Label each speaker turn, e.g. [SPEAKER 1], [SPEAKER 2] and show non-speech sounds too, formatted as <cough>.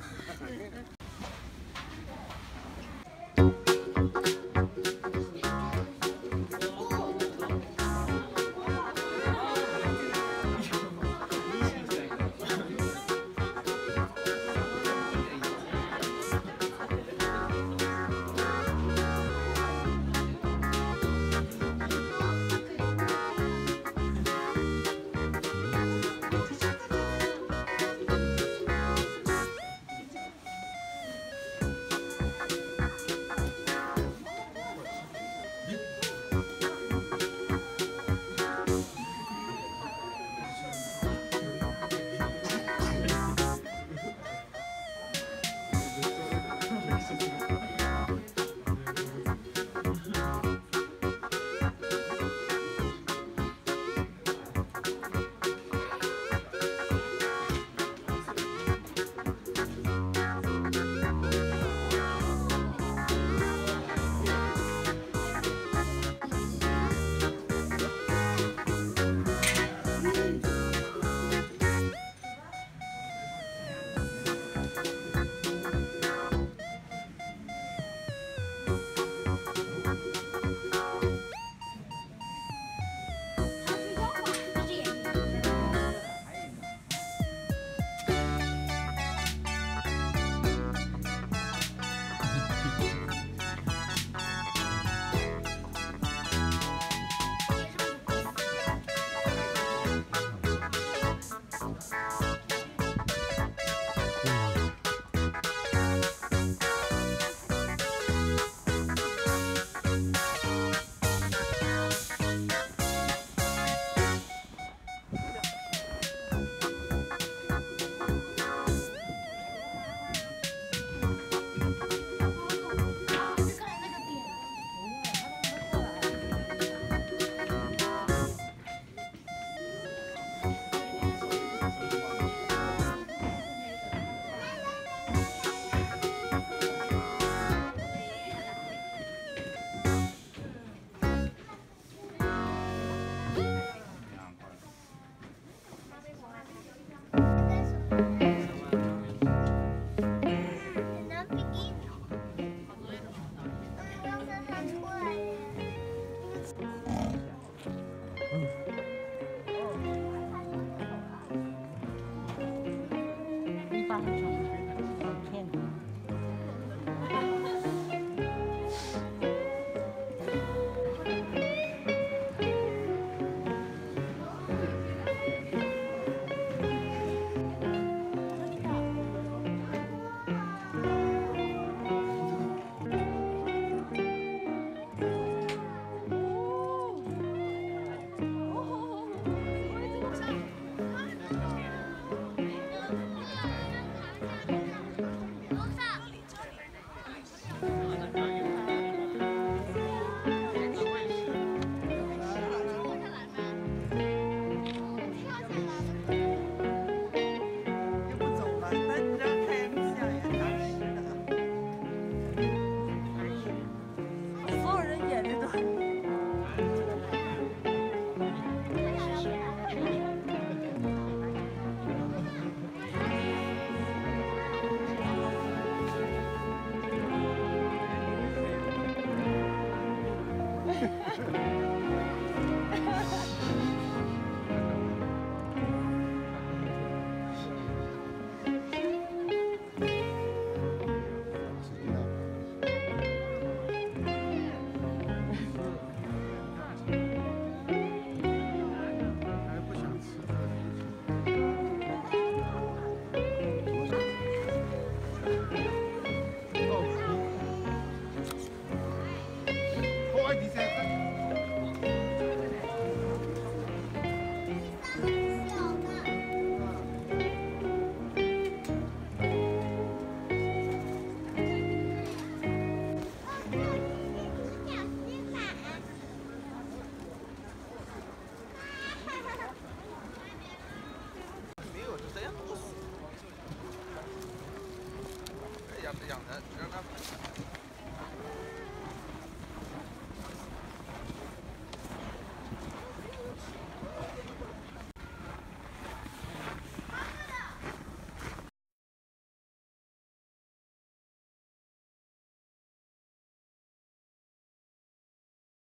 [SPEAKER 1] Thank you. sure. <laughs> 养的。